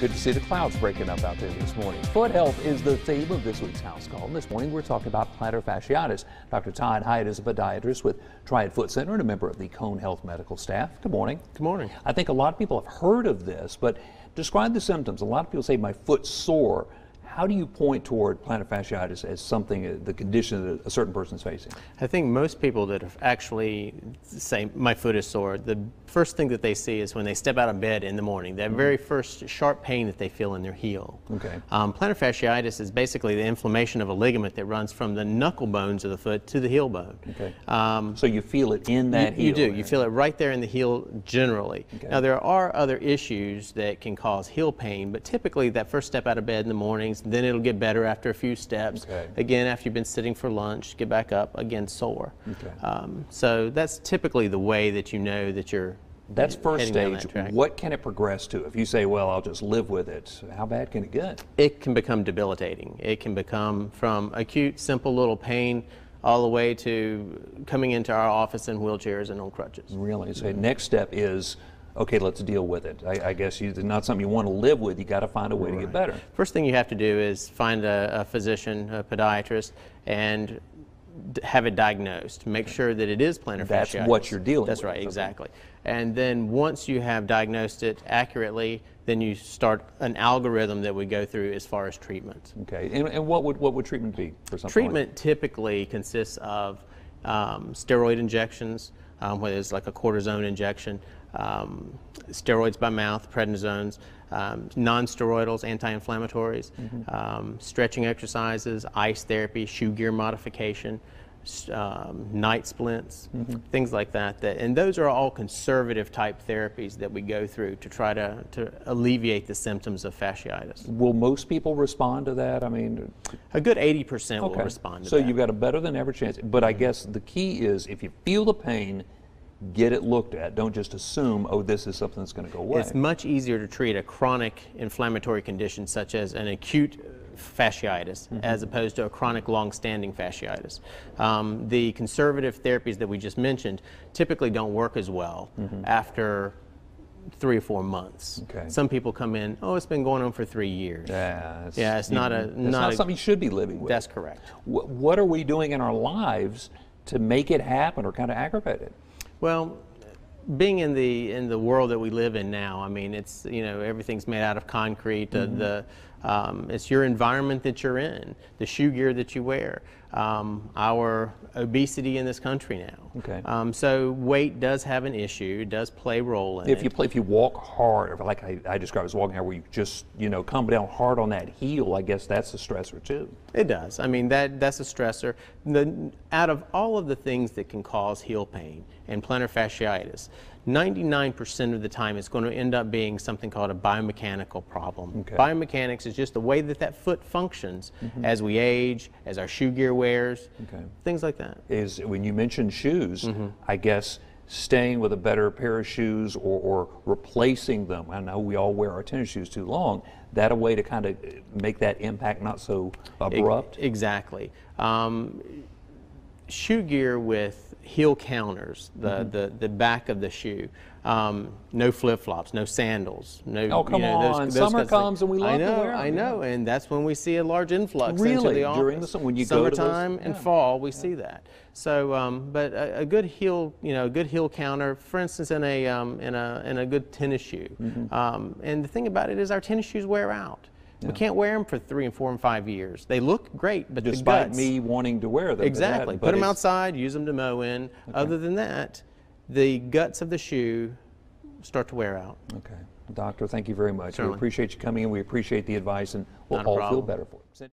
Good to see the clouds breaking up out there this morning. Foot health is the theme of this week's House Call. This morning we're talking about plantar fasciitis. Dr. Todd Hyatt is a podiatrist with Triad Foot Center and a member of the Cone Health medical staff. Good morning. Good morning. I think a lot of people have heard of this, but describe the symptoms. A lot of people say my foot's sore. How do you point toward plantar fasciitis as something, uh, the condition that a certain person is facing? I think most people that have actually say my foot is sore, the first thing that they see is when they step out of bed in the morning, that very first sharp pain that they feel in their heel. Okay. Um, plantar fasciitis is basically the inflammation of a ligament that runs from the knuckle bones of the foot to the heel bone. Okay. Um, So you feel it in that you, you heel do. You feel it right there in the heel generally. Okay. Now, there are other issues that can cause heel pain, but typically that first step out of bed in the mornings, then it'll get better after a few steps. Okay. Again, after you've been sitting for lunch, get back up, again, sore. Okay. Um, so that's typically the way that you know that you're That's first down that stage. What can it progress to? If you say, well, I'll just live with it, how bad can it get? it can become debilitating. It can become from acute, simple little pain all the way to coming into our office in wheelchairs and on crutches. Really? So next step is, okay, let's deal with it. I, I guess you, it's not something you want to live with. You got to find a way to get better. First thing you have to do is find a, a physician, a podiatrist, and d- have it diagnosed. Make sure that it is plantar That's fasciitis. what you're dealing That's with, right, okay. exactly. And then once you have diagnosed it accurately, then you start an algorithm that we go through as far as treatment. Okay. And, and what would what would treatment be for something? like Treatment typically consists of um, steroid injections, um, whether it's like a cortisone injection, um, steroids by mouth, prednisones, um, non-steroidals, anti-inflammatories, um, stretching exercises, ice therapy, shoe gear modification, um, night splints, things like that, that. And those are all conservative type therapies that we go through to try to, to alleviate the symptoms of fasciitis. Will most people respond to that? I mean, A good 80% will respond to that. so that. you've got a better than ever chance. But I guess the key is if you feel the pain, get it looked at. Don't just assume, oh, this is something that's going to go away. It's much easier to treat a chronic inflammatory condition such as an acute fasciitis as opposed to a chronic long-standing fasciitis. Um, the conservative therapies that we just mentioned typically don't work as well after three or four months. Okay. Some people come in, oh, it's been going on for three years. yeah, it's, Yeah, it's not a- It's not not a- something you should be living with. That's correct. Wh- what are we doing in our lives to make it happen or kind of aggravate it? Well, being in the in the world that we live in now, I mean, it's you know everything's made out of concrete. uh, the um, it's your environment that you're in, the shoe gear that you wear, um, our obesity in this country now. Okay. Um, so weight does have an issue. It does play a role in If it. you play, if you walk hard, or like I, I described as walking hard, where you just you know come down hard on that heel, I guess that's a stressor too. It does. I mean, that that's a stressor. The, out of all of the things that can cause heel pain and plantar fasciitis, 99% of the time it's going to end up being something called a biomechanical problem. Okay. Biomechanics is just the way that that foot functions as we age, as our shoe gear wears, Okay. things like that. Is when you mentioned shoes, Mm-hmm. I guess staying with a better pair of shoes or, or replacing them. I know we all wear our tennis shoes too long. That a way to kind of make that impact not so abrupt. Exactly. Um, shoe gear with heel counters, the, Mm-hmm. the, the back of the shoe. Um, no flip flops, no sandals, no. Oh, come you know, those- on. those Summer kinds of things. comes and we I love to know, wear 'em, I know, and that's when we see a large influx into the office. During the sum- when you go to those- summertime and yeah. fall, we see that. So, um, but a, a good heel, you know, a good heel counter, for instance, in a um, in a in a good tennis shoe. Mm-hmm. Um, and the thing about it is, our tennis shoes wear out. We can't wear them for three and four and five years. They look great, but Despite guts, me wanting to wear them. to that, exactly. Put them outside, use them to mow in. Other than that, the guts of the shoe start to wear out. Okay. Doctor, thank you very much. We appreciate you coming in. We appreciate the advice and we'll all feel better for it.